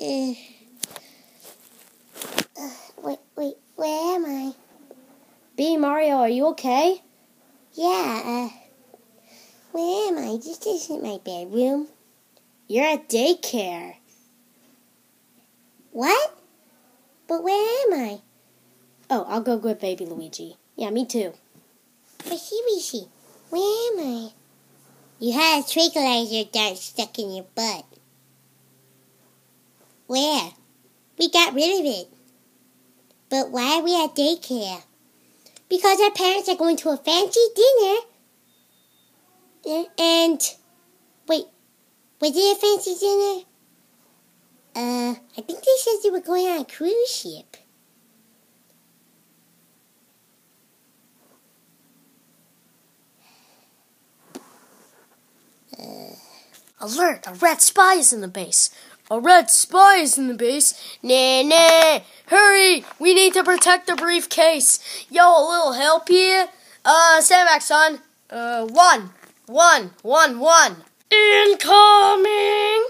Uh, uh, wait, wait, where am I? B, Mario, are you okay? Yeah, uh, where am I? This isn't my bedroom. You're at daycare. What? But where am I? Oh, I'll go get baby Luigi. Yeah, me too. But seriously, where am I? You had a tranquilizer dart stuck in your butt. Where? We got rid of it. But why are we at daycare? Because our parents are going to a fancy dinner. And, wait, was it a fancy dinner? Uh, I think they said they were going on a cruise ship. Alert! A red spy is in the base. A red spy is in the base. Nah, nah. Hurry! We need to protect the briefcase. Yo, a little help here? Uh, stand back, son. Uh, one, one, one, one. Incoming!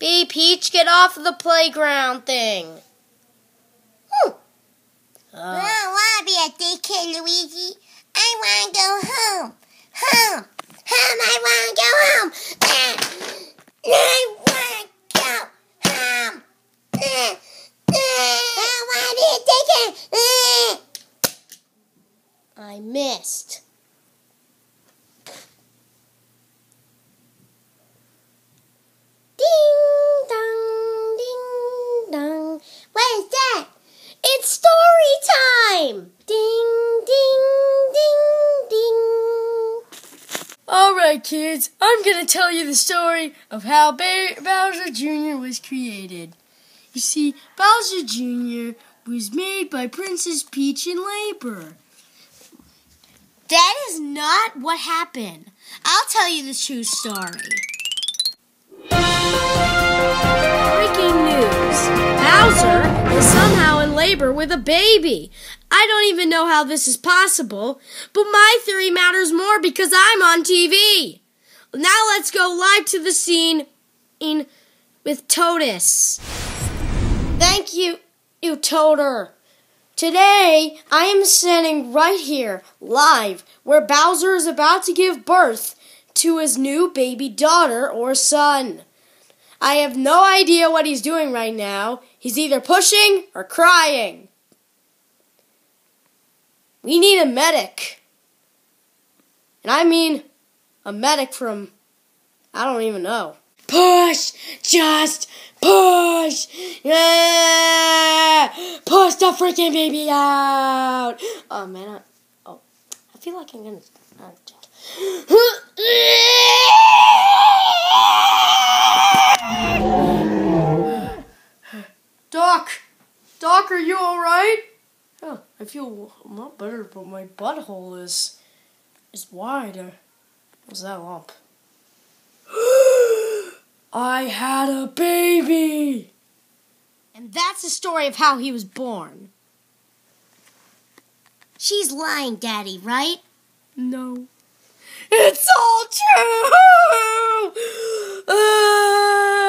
B, Peach, get off of the playground thing. Uh, I don't want to be at daycare, Luigi. I want to go. Home. Home, I want to go home. Uh, I want to go home. Uh, uh, I want to be at daycare. Uh. Missed. Ding dong, ding dong. What is that? It's story time! Ding, ding, ding, ding. Alright, kids, I'm gonna tell you the story of how ba- Bowser Jr. was created. You see, Bowser Jr. was made by Princess Peach in labor. That is not what happened. I'll tell you the true story. Breaking news Bowser is somehow in labor with a baby. I don't even know how this is possible, but my theory matters more because I'm on TV. Now let's go live to the scene in with Totus. Thank you, you Toter. Today I am standing right here, live, where Bowser is about to give birth to his new baby daughter or son. I have no idea what he's doing right now. He's either pushing or crying. We need a medic. And I mean a medic from, I don't even know. Push! Just push! Yeah! Push the freaking baby out! Oh man, I, oh, I feel like I'm gonna. Doc! Doc, are you alright? Oh, I feel a lot better, but my butthole is is wide. Uh, what's that lump? I had a baby! That's the story of how he was born. She's lying, Daddy, right? No. It's all true! Ah!